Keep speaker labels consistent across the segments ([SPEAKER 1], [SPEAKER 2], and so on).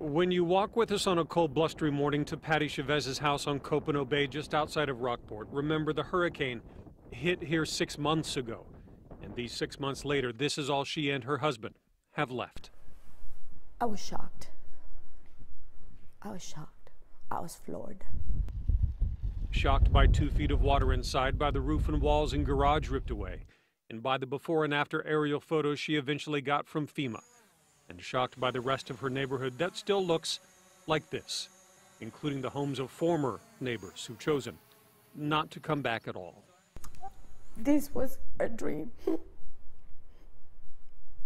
[SPEAKER 1] When you walk with us on a cold, blustery morning to Patty Chavez's house on Copano Bay just outside of Rockport, remember the hurricane hit here six months ago. And these six months later, this is all she and her husband have left.
[SPEAKER 2] I was shocked. I was shocked. I was floored.
[SPEAKER 1] Shocked by two feet of water inside, by the roof and walls and garage ripped away, and by the before and after aerial photos she eventually got from FEMA and shocked by the rest of her neighborhood that still looks like this, including the homes of former neighbors who've chosen not to come back at all.
[SPEAKER 2] This was a dream.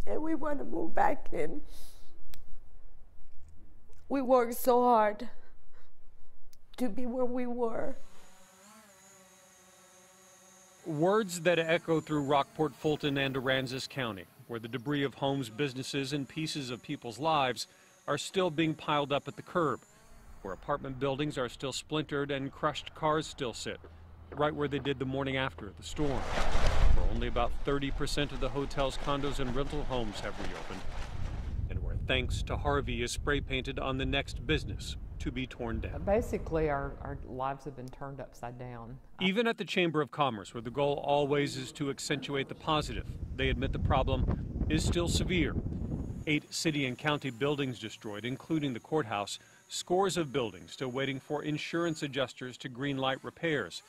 [SPEAKER 2] and we want to move back in. We worked so hard to be where we were.
[SPEAKER 1] Words that echo through Rockport, Fulton, and Aransas County where the debris of homes, businesses, and pieces of people's lives are still being piled up at the curb, where apartment buildings are still splintered and crushed cars still sit, right where they did the morning after the storm, where only about 30% of the hotels, condos, and rental homes have reopened, and where thanks to Harvey is spray painted on the next business to be torn down.
[SPEAKER 3] Basically, our, our lives have been turned upside down.
[SPEAKER 1] Even at the Chamber of Commerce, where the goal always is to accentuate the positive, they admit the problem is still severe. Eight city and county buildings destroyed, including the courthouse, scores of buildings still waiting for insurance adjusters to greenlight repairs,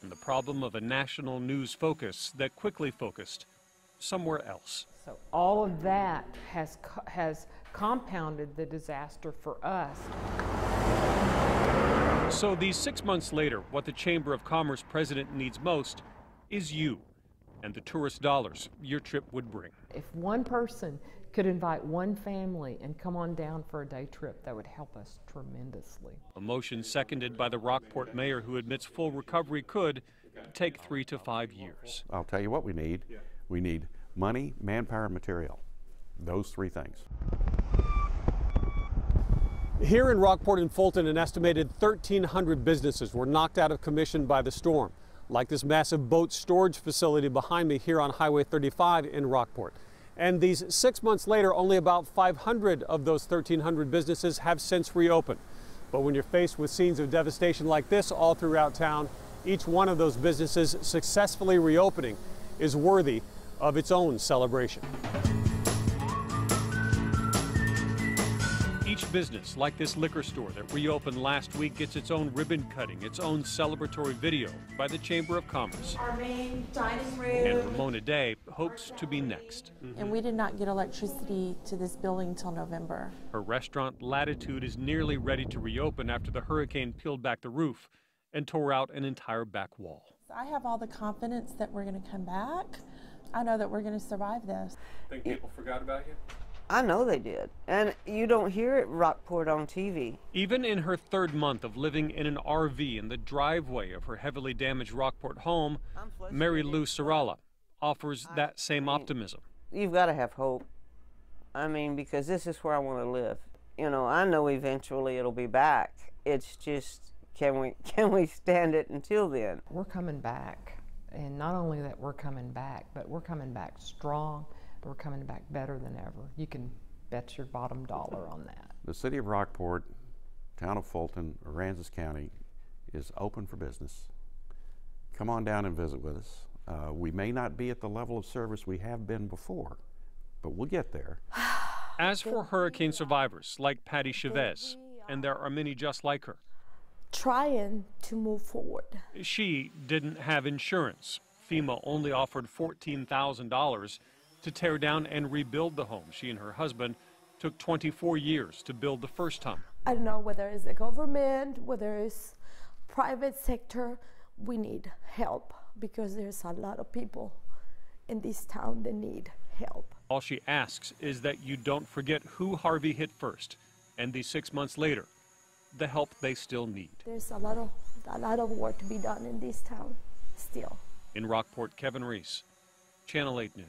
[SPEAKER 1] and the problem of a national news focus that quickly focused somewhere else.
[SPEAKER 3] So all of that has, has compounded the disaster for us.
[SPEAKER 1] So these six months later, what the Chamber of Commerce president needs most is you and the tourist dollars your trip would bring.
[SPEAKER 3] If one person could invite one family and come on down for a day trip, that would help us tremendously.
[SPEAKER 1] A motion seconded by the Rockport mayor who admits full recovery could take three to five years.
[SPEAKER 4] I'll tell you what we need. We need money, manpower, material. Those three things.
[SPEAKER 1] Here in Rockport and Fulton, an estimated 1,300 businesses were knocked out of commission by the storm, like this massive boat storage facility behind me here on Highway 35 in Rockport. And these six months later, only about 500 of those 1,300 businesses have since reopened. But when you're faced with scenes of devastation like this all throughout town, each one of those businesses successfully reopening is worthy of its own celebration. Each business, like this liquor store that reopened last week, gets its own ribbon cutting, its own celebratory video by the Chamber of Commerce.
[SPEAKER 2] Our main dining room.
[SPEAKER 1] And Ramona Day hopes to be next.
[SPEAKER 2] And we did not get electricity to this building until November.
[SPEAKER 1] Her restaurant, Latitude, is nearly ready to reopen after the hurricane peeled back the roof and tore out an entire back wall.
[SPEAKER 2] I have all the confidence that we're going to come back. I know that we're going to survive this.
[SPEAKER 1] Think people forgot about you?
[SPEAKER 5] I know they did. And you don't hear it Rockport on TV.
[SPEAKER 1] Even in her third month of living in an RV in the driveway of her heavily damaged Rockport home, Mary Lou Sarala offers that same optimism.
[SPEAKER 5] You've got to have hope. I mean, because this is where I want to live. You know, I know eventually it'll be back. It's just, can we can we stand it until then?
[SPEAKER 3] We're coming back. And not only that we're coming back, but we're coming back strong we're coming back better than ever. You can bet your bottom dollar on that.
[SPEAKER 4] The city of Rockport, town of Fulton, Aransas County is open for business. Come on down and visit with us. Uh, we may not be at the level of service we have been before, but we'll get there.
[SPEAKER 1] As for hurricane survivors like Patty Chavez, and there are many just like her,
[SPEAKER 2] trying to move forward.
[SPEAKER 1] She didn't have insurance. FEMA only offered $14,000 to tear down and rebuild the home she and her husband took 24 years to build the first time.
[SPEAKER 2] I don't know whether it's the government, whether it's private sector, we need help because there's a lot of people in this town that need help.
[SPEAKER 1] All she asks is that you don't forget who Harvey hit first, and the six months later, the help they still need.
[SPEAKER 2] There's a lot of a lot of work to be done in this town still.
[SPEAKER 1] In Rockport, Kevin Reece, Channel 8 News.